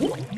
Whoop!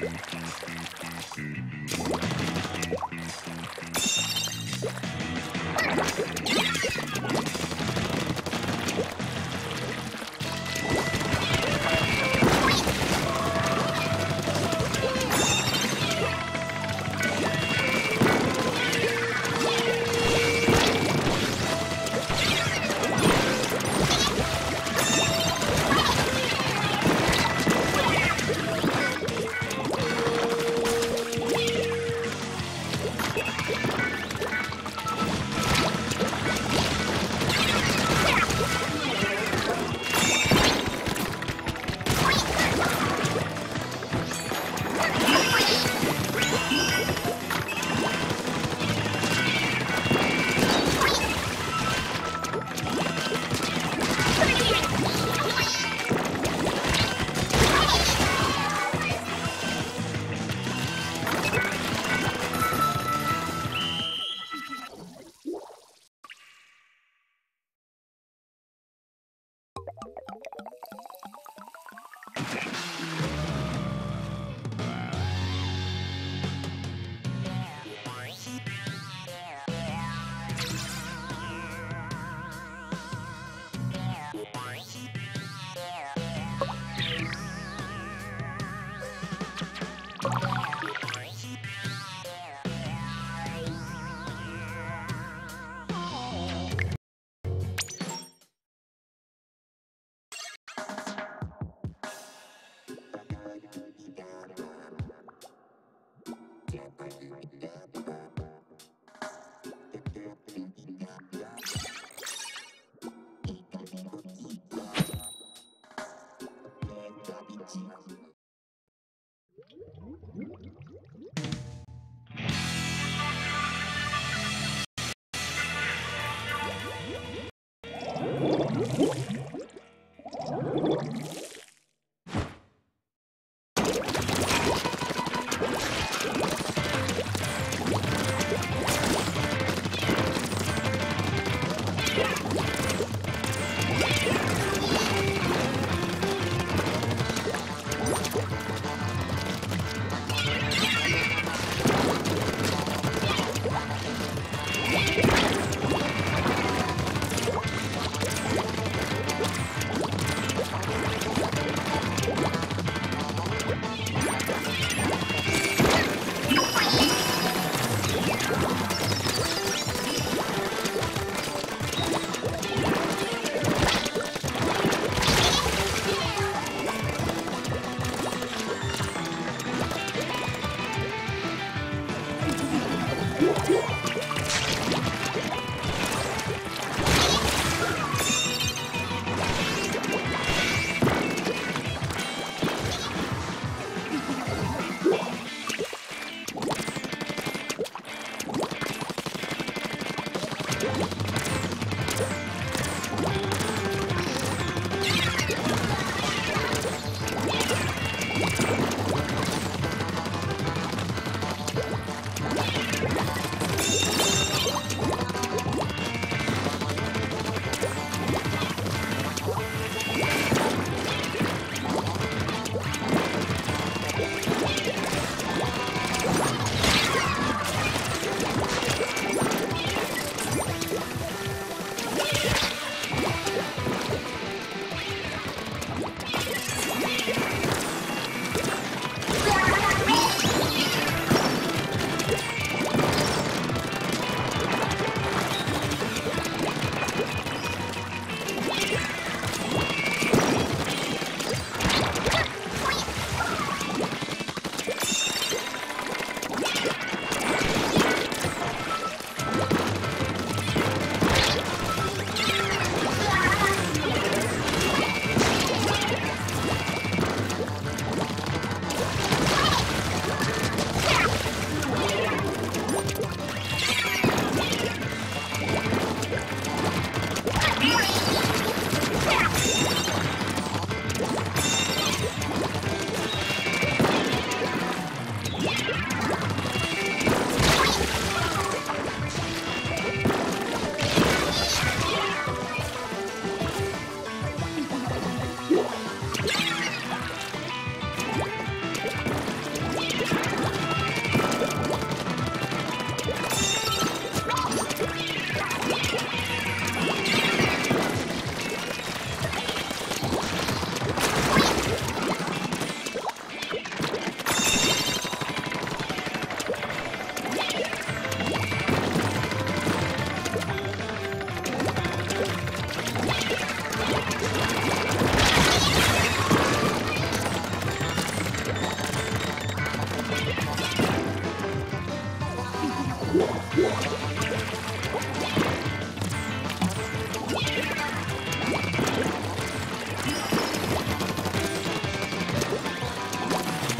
Yeah.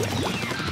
あ!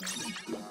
フフフフ。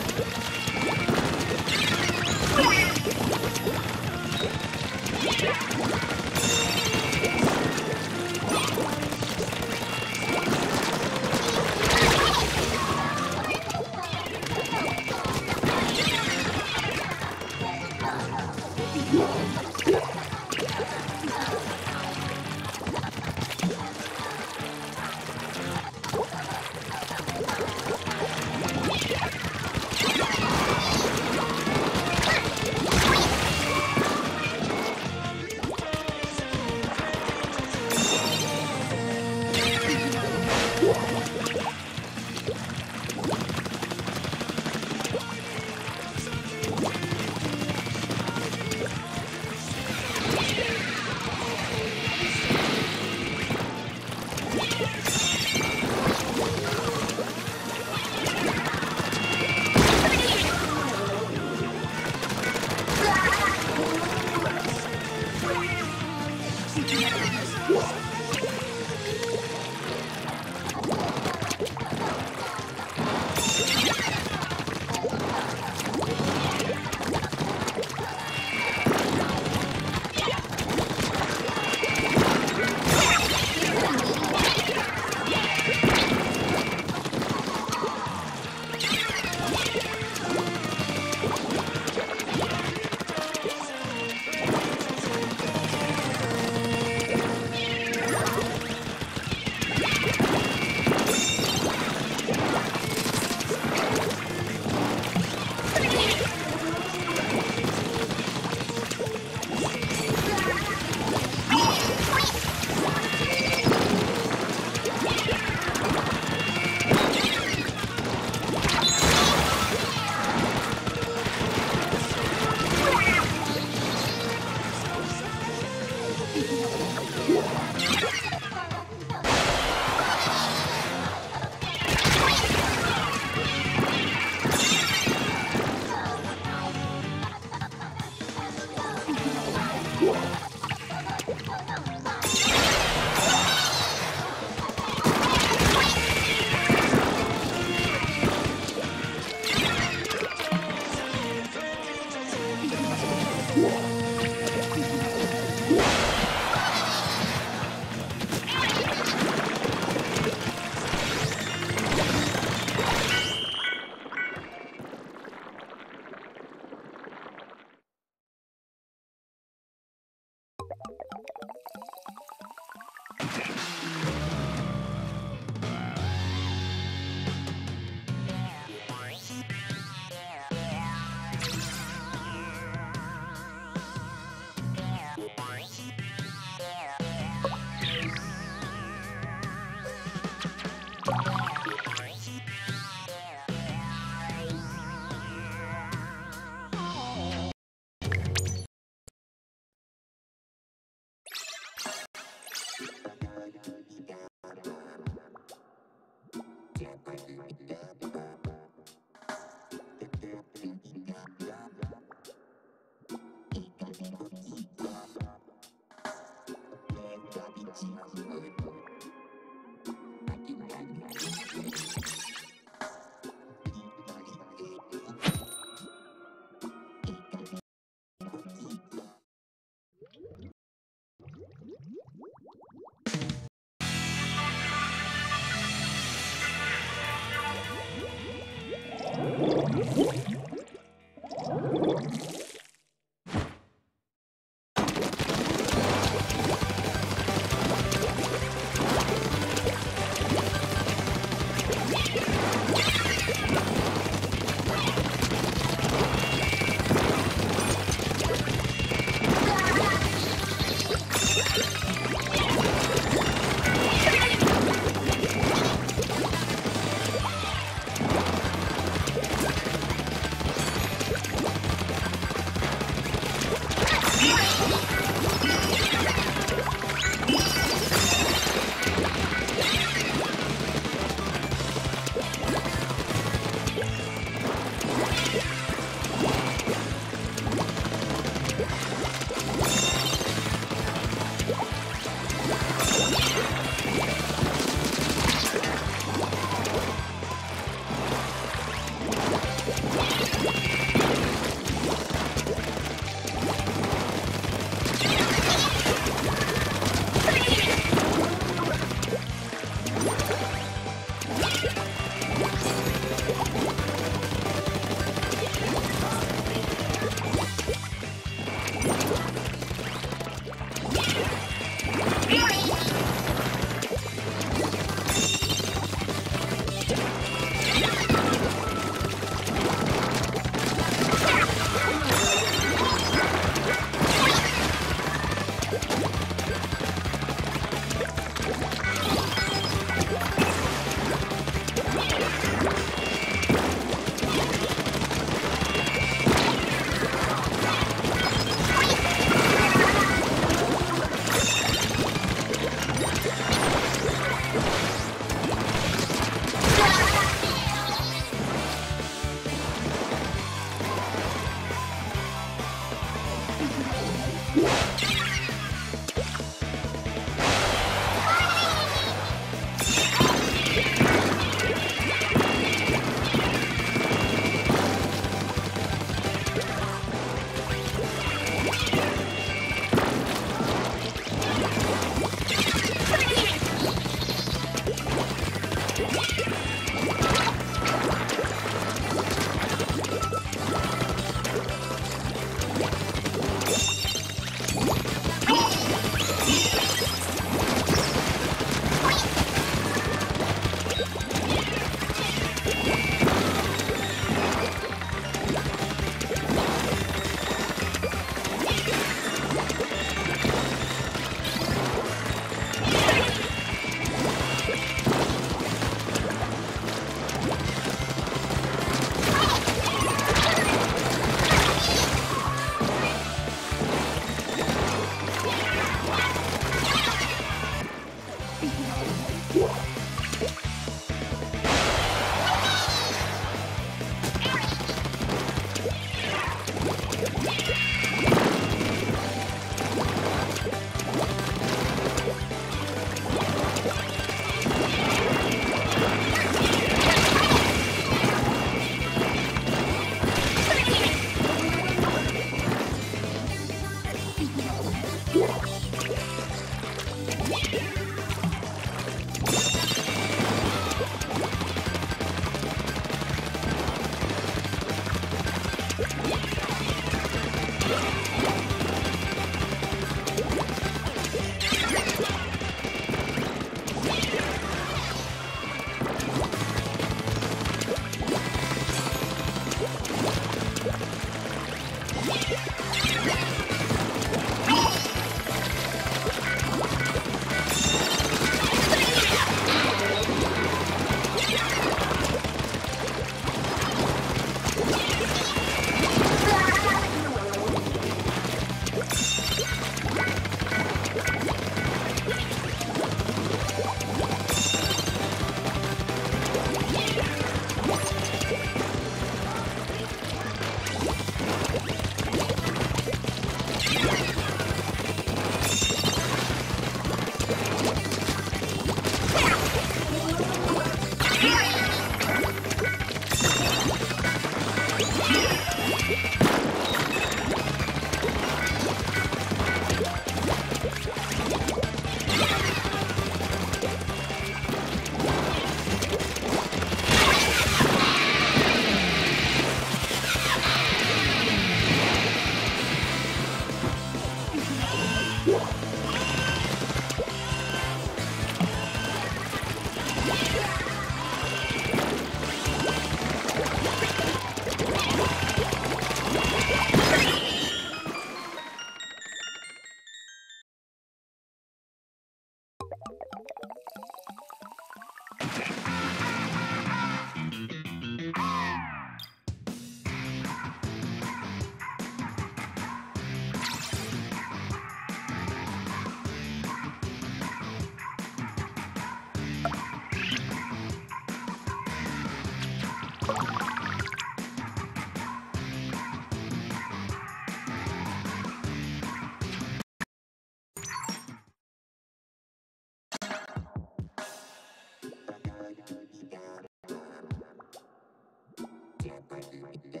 Bye.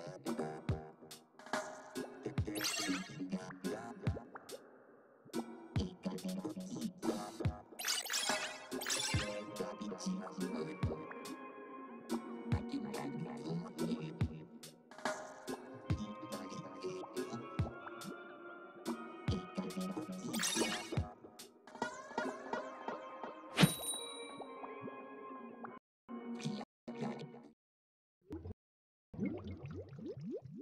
Yeah.